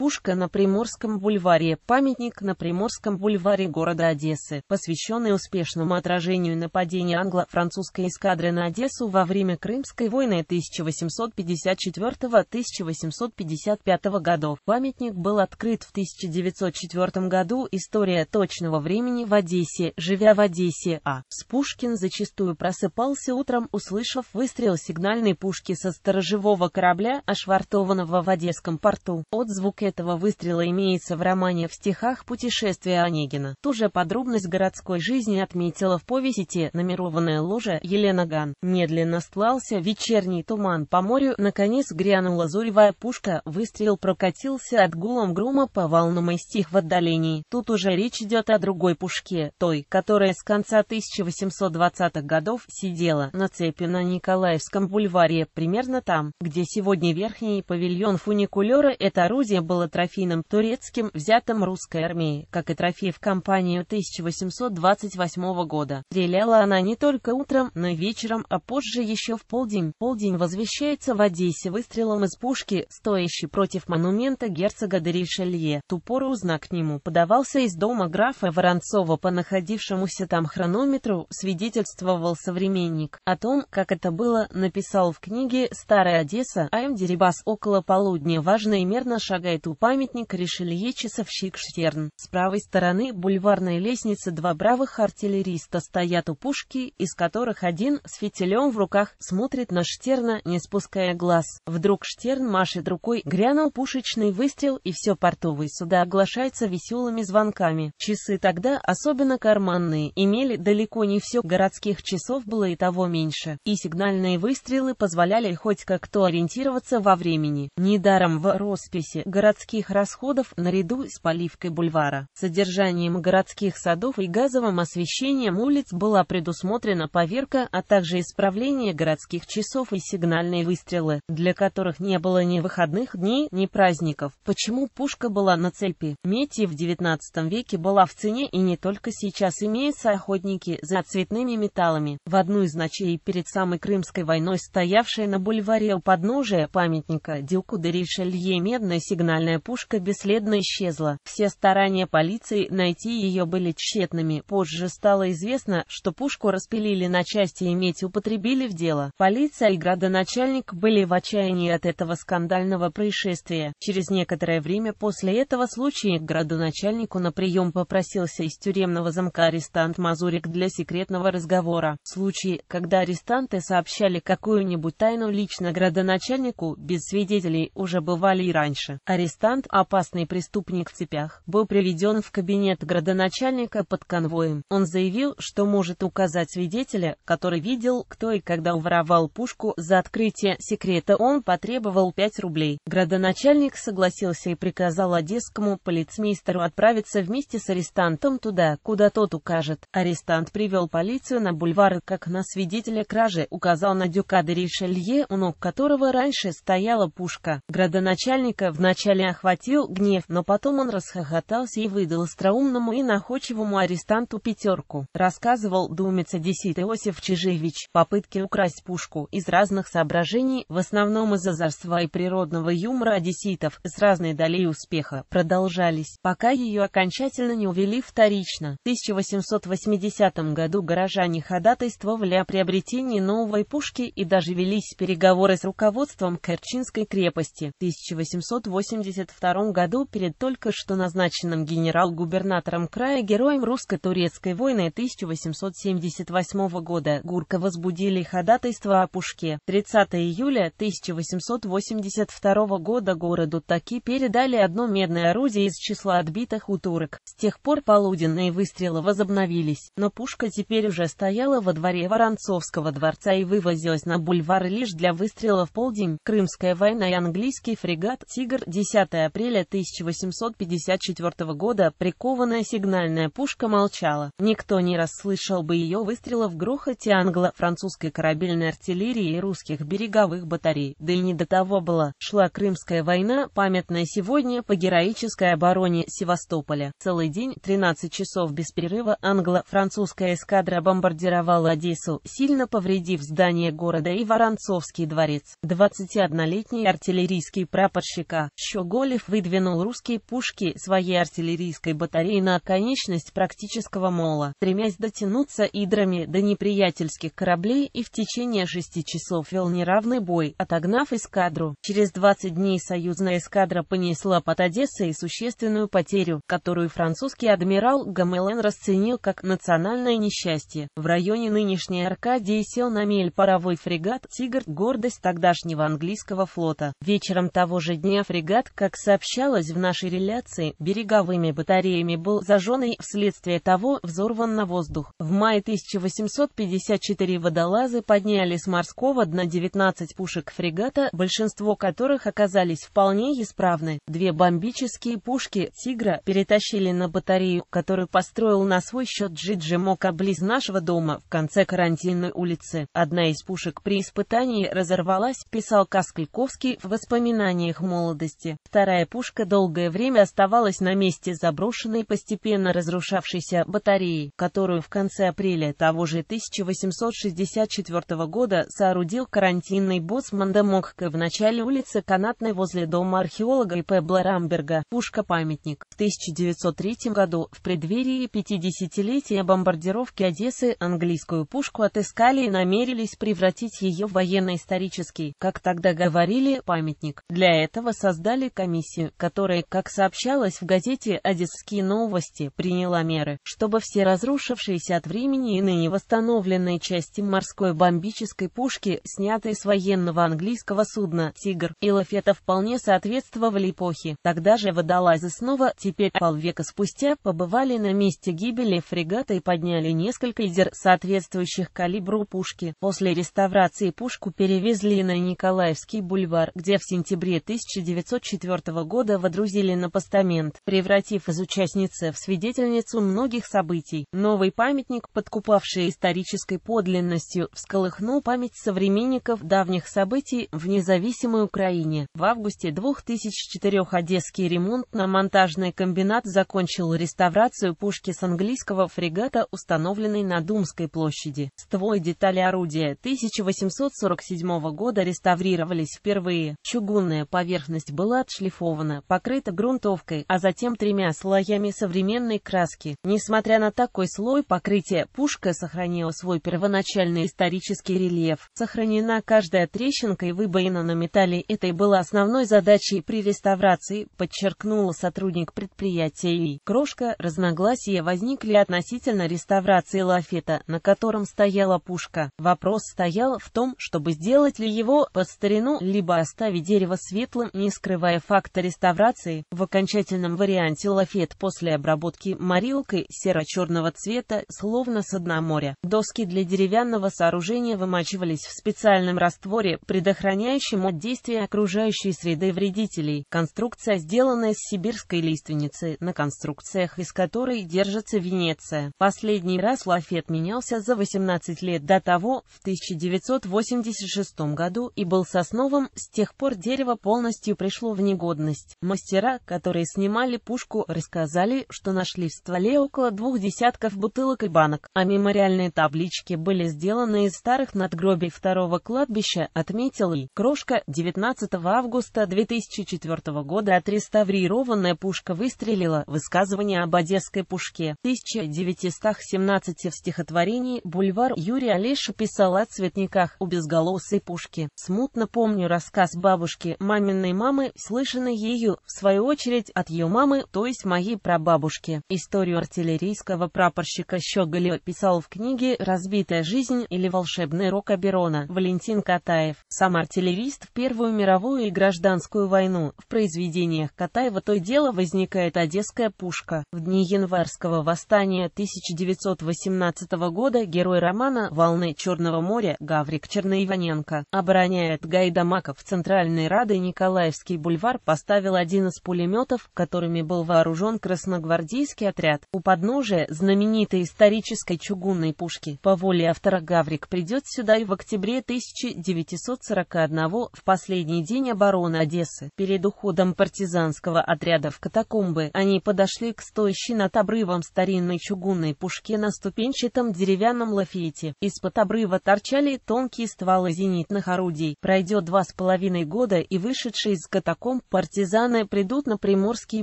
Пушка на Приморском бульваре. Памятник на Приморском бульваре города Одессы, посвященный успешному отражению нападения англо-французской эскадры на Одессу во время Крымской войны 1854-1855 годов. Памятник был открыт в 1904 году. История точного времени в Одессе. Живя в Одессе, А. Пушкин зачастую просыпался утром, услышав выстрел сигнальной пушки со сторожевого корабля, ошвартованного в Одесском порту. Отзвук этого выстрела имеется в романе в стихах «Путешествие Онегина». Ту же подробность городской жизни отметила в повести «Номерованная ложа» Елена Ган. Медленно стлался вечерний туман по морю, наконец грянула зуревая пушка, выстрел прокатился от гулом грома по волнам и стих в отдалении. Тут уже речь идет о другой пушке, той, которая с конца 1820-х годов сидела на цепи на Николаевском бульваре, примерно там, где сегодня верхний павильон фуникулера, это орудие было было трофейным турецким, взятым русской армией, как и трофей в кампанию 1828 года. Стреляла она не только утром, но и вечером, а позже еще в полдень. Полдень возвещается в Одессе выстрелом из пушки, стоящей против монумента герцога де Ришелье. Ту пору знак к нему подавался из дома графа Воронцова по находившемуся там хронометру, свидетельствовал современник. О том, как это было, написал в книге «Старая Одесса» А.М. Дерибас около полудня важно и мерно шагает у памятника Ришелье часовщик Штерн. С правой стороны бульварной лестницы два бравых артиллериста стоят у пушки, из которых один с фитилем в руках смотрит на Штерна, не спуская глаз. Вдруг Штерн машет рукой, грянул пушечный выстрел, и все портовые суда оглашается веселыми звонками. Часы тогда, особенно карманные, имели далеко не все, городских часов было и того меньше. И сигнальные выстрелы позволяли хоть как-то ориентироваться во времени. Недаром в росписи городских городских расходов наряду с поливкой бульвара, содержанием городских садов и газовым освещением улиц была предусмотрена поверка, а также исправление городских часов и сигнальные выстрелы, для которых не было ни выходных дней, ни праздников. Почему пушка была на цепи? Медь в XIX веке была в цене и не только сейчас имеются охотники за цветными металлами. В одну из ночей перед самой Крымской войной стоявшая на бульваре у подножия памятника Дюку де Ришелье медная сигнальная Школьная пушка бесследно исчезла. Все старания полиции найти ее были тщетными. Позже стало известно, что пушку распилили на части и медь употребили в дело. Полиция и градоначальник были в отчаянии от этого скандального происшествия. Через некоторое время после этого случая к градоначальнику на прием попросился из тюремного замка арестант Мазурик для секретного разговора. Случаи, когда арестанты сообщали какую-нибудь тайну лично градоначальнику, без свидетелей, уже бывали и раньше. Арестант арестант, опасный преступник в цепях, был приведен в кабинет градоначальника под конвоем. Он заявил, что может указать свидетеля, который видел, кто и когда уворовал пушку. За открытие секрета он потребовал 5 рублей. Градоначальник согласился и приказал одесскому полицмейстеру отправиться вместе с арестантом туда, куда тот укажет. Арестант привел полицию на бульвар как на свидетеля кражи, указал на Дюка де Ришелье, у ног которого раньше стояла пушка. Градоначальника вначале охватил гнев, но потом он расхохотался и выдал остроумному и находчивому арестанту пятерку. Рассказывал думец одессит Иосиф Чижевич, попытки украсть пушку из разных соображений, в основном из-за озорства и природного юмора одесситов, с разной долей успеха, продолжались, пока ее окончательно не увели вторично. В 1880 году горожане ходатайствовали о приобретении новой пушки и даже велись переговоры с руководством Керченской крепости. 1880 1972 году перед только что назначенным генерал-губернатором края героем русско-турецкой войны 1878 года Гурка возбудили ходатайство о Пушке. 30 июля 1882 года городу таки передали одно медное орудие из числа отбитых у турок. С тех пор полуденные выстрелы возобновились, но пушка теперь уже стояла во дворе Воронцовского дворца и вывозилась на бульвар лишь для выстрела в полдень. Крымская война и английский фрегат «Тигр» 10 апреля 1854 года прикованная сигнальная пушка молчала. Никто не расслышал бы ее выстрела в грохоте англо-французской корабельной артиллерии и русских береговых батарей. Да и не до того была. Шла Крымская война, памятная сегодня по героической обороне Севастополя. Целый день, 13 часов без перерыва, англо-французская эскадра бомбардировала Одессу, сильно повредив здание города и Воронцовский дворец. 21-летний артиллерийский прапорщика Щеголь Голев выдвинул русские пушки своей артиллерийской батареи на оконечность практического мола, стремясь дотянуться идрами до неприятельских кораблей и в течение шести часов вел неравный бой, отогнав эскадру. Через 20 дней союзная эскадра понесла под Одессой существенную потерю, которую французский адмирал Гамелен расценил как национальное несчастье. В районе нынешней Аркадии сел на мель паровой фрегат «Тигр», гордость тогдашнего английского флота. Вечером того же дня фрегат, как сообщалось в нашей реляции, береговыми батареями был зажжен и вследствие того взорван на воздух. В мае 1854 водолазы подняли с морского дна 19 пушек фрегата, большинство которых оказались вполне исправны. Две бомбические пушки «Тигра» перетащили на батарею, которую построил на свой счет Джиджи Мока близ нашего дома в конце карантинной улицы. Одна из пушек при испытании разорвалась, писал Каскальковский в воспоминаниях молодости. Вторая пушка долгое время оставалась на месте заброшенной постепенно разрушавшейся батареи, которую в конце апреля того же 1864 года соорудил карантинный босс Мандамокка в начале улицы Канатной возле дома археолога И.П. Бларамберга, пушка-памятник. В 1903 году, в преддверии 50-летия бомбардировки Одессы, английскую пушку отыскали и намерились превратить ее в военно-исторический, как тогда говорили, памятник. Для этого создали комиссию, которая, как сообщалось в газете «Одесские новости», приняла меры, чтобы все разрушившиеся от времени и ныне восстановленные части морской бомбической пушки, снятые с военного английского судна «Тигр» и «Лафета» вполне соответствовали эпохе. Тогда же водолазы снова, теперь полвека спустя, побывали на месте гибели фрегата и подняли несколько изер, соответствующих калибру пушки. После реставрации пушку перевезли на Николаевский бульвар, где в сентябре 1904 года водрузили на постамент, превратив из участницы в свидетельницу многих событий. Новый памятник, подкупавший исторической подлинностью, всколыхнул память современников давних событий в независимой Украине. В августе 2004 Одесский ремонтно-монтажный комбинат закончил реставрацию пушки с английского фрегата, установленной на Думской площади. Ствой детали орудия 1847 года реставрировались впервые. Чугунная поверхность была отшлифована, покрыта грунтовкой, а затем тремя слоями современной краски. Несмотря на такой слой покрытия, пушка сохранила свой первоначальный исторический рельеф. Сохранена каждая трещинка и выбоина на металле. Этой была основной задачей при реставрации, подчеркнул сотрудник предприятия и Крошка. Разногласия возникли относительно реставрации лафета, на котором стояла пушка. Вопрос стоял в том, чтобы сделать ли его под старину, либо оставить дерево светлым, не скрывая факта реставрации. В окончательном варианте лафет после обработки морилкой серо-черного цвета, словно с дна моря. Доски для деревянного сооружения вымачивались в специальном растворе, предохраняющем от действия окружающей среды вредителей. Конструкция сделана из сибирской лиственницы, на конструкциях из которой держится Венеция. Последний раз лафет менялся за 18 лет до того, в 1986 году, и был сосновым, с тех пор дерево полностью пришло в негодность. Мастера, которые снимали пушку, рассказали, что нашли в стволе около двух десятков бутылок и банок, а мемориальные таблички были сделаны из старых надгробий второго кладбища, отметил и Крошка 19 августа 2004 года отреставрированная пушка выстрелила высказывание об одесской пушке. 1917 в стихотворении «Бульвар» Юрий Олеша писал о цветниках у безголосой пушки. Смутно помню рассказ бабушки, маминой мамы, слышанный ею, в свою очередь, от ее мамы, то есть моей прабабушки. Историю артиллерийского прапорщика Щеголя писал в книге «Разбитая жизнь» или «Волшебный рок Аберона» Валентин Катаев. Сам артиллерист в Первую мировую и гражданскую войну. В произведениях Катаева то и дело возникает одесская пушка. В дни январского восстания 1918 года герой романа «Волны Черного моря» Гаврик Черноиваненко, обороняет Гайдамака в Центральной Рады Николаевский бульвар, поставил один из пулеметов, которыми был вооружен красногвардейский отряд. У подножия знаменитой исторической чугунной пушки. По воле автора Гаврик придет сюда и в октябре 1941 в последний день обороны Одессы. Перед уходом партизанского отряда в катакомбы они подошли к стоящей над обрывом старинной чугунной пушке на ступенчатом деревянном лафете. Из-под обрыва торчали тонкие стволы зенитных орудий. Пройдет два с половиной года и вышедший из катакомб Партизаны придут на Приморский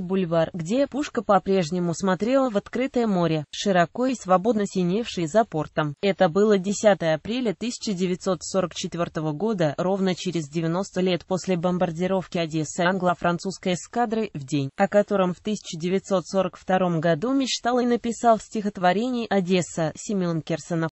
бульвар, где пушка по-прежнему смотрела в открытое море, широко и свободно синевший за портом. Это было 10 апреля 1944 года, ровно через 90 лет после бомбардировки Одессы англо-французской эскадры, в день, о котором в 1942 году мечтал и написал в стихотворении «Одесса» Семен Керсонов.